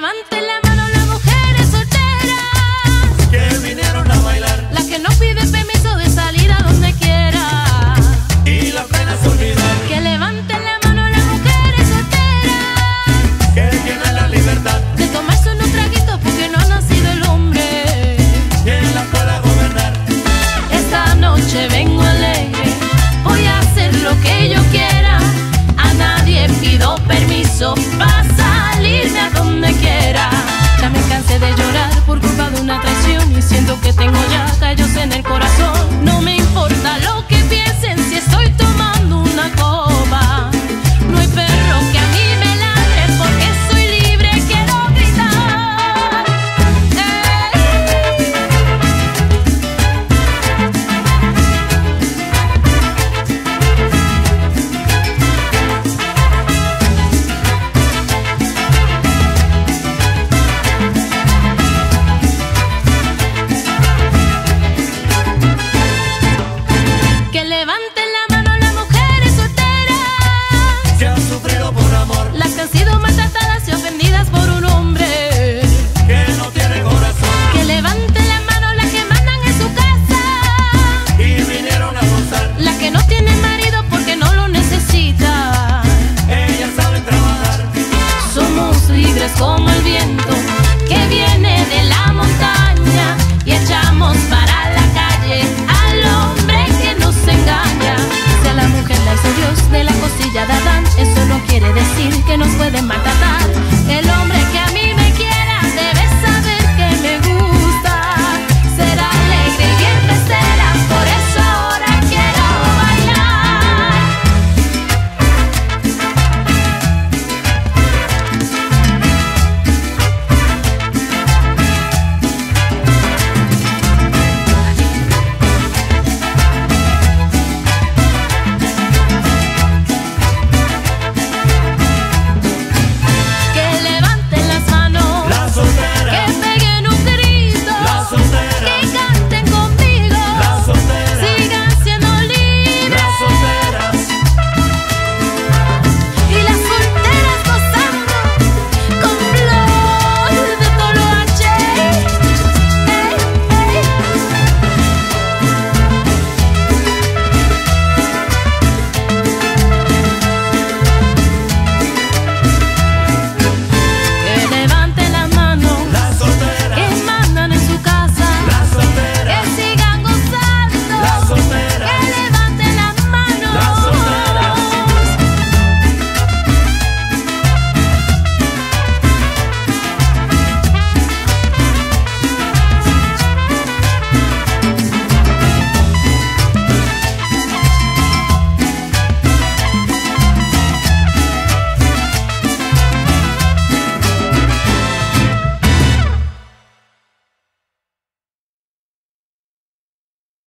levante siento que tengo libres como el viento que viene de la montaña y echamos para la calle al hombre que nos engaña. Si a la mujer la hizo Dios de la costilla de Adán, eso no quiere decir que nos pueden matar. El hombre